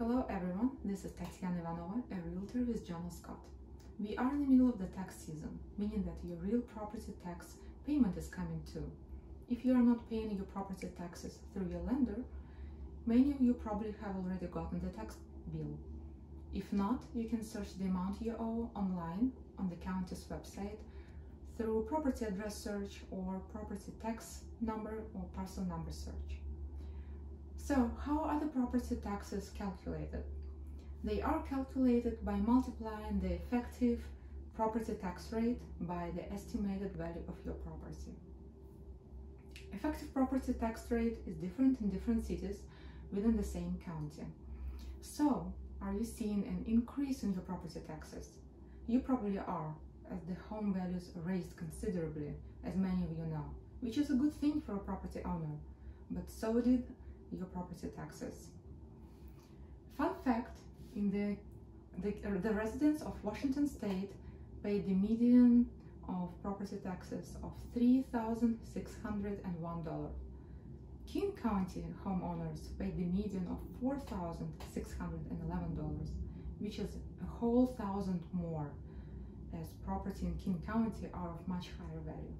Hello everyone, this is Tatiana Ivanova, a realtor with John L. Scott. We are in the middle of the tax season, meaning that your real property tax payment is coming too. If you are not paying your property taxes through your lender, many of you probably have already gotten the tax bill. If not, you can search the amount you owe online on the county's website through property address search or property tax number or parcel number search. So, how are the property taxes calculated? They are calculated by multiplying the effective property tax rate by the estimated value of your property. Effective property tax rate is different in different cities within the same county. So, are you seeing an increase in your property taxes? You probably are, as the home values raised considerably, as many of you know, which is a good thing for a property owner, but so did your property taxes. Fun fact, in the, the, the residents of Washington state paid the median of property taxes of $3,601. King County homeowners paid the median of $4,611, which is a whole thousand more as property in King County are of much higher value.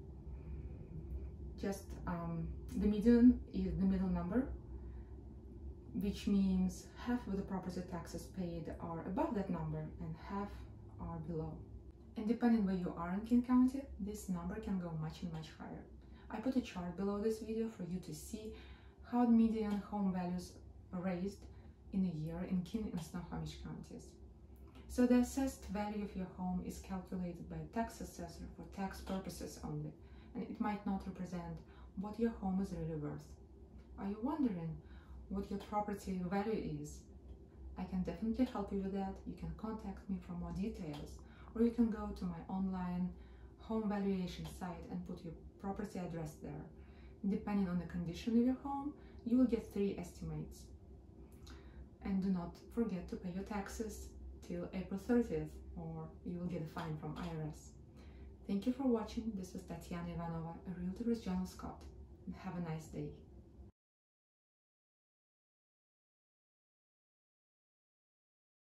Just um, the median is the middle number which means half of the property taxes paid are above that number and half are below. And depending where you are in King County, this number can go much and much higher. I put a chart below this video for you to see how median home values raised in a year in King and Snohomish counties. So the assessed value of your home is calculated by a tax assessor for tax purposes only, and it might not represent what your home is really worth. Are you wondering what your property value is. I can definitely help you with that. You can contact me for more details or you can go to my online home valuation site and put your property address there. Depending on the condition of your home, you will get three estimates. And do not forget to pay your taxes till April 30th or you will get a fine from IRS. Thank you for watching. This was Tatiana Ivanova, a realtor with John L. Scott. Have a nice day.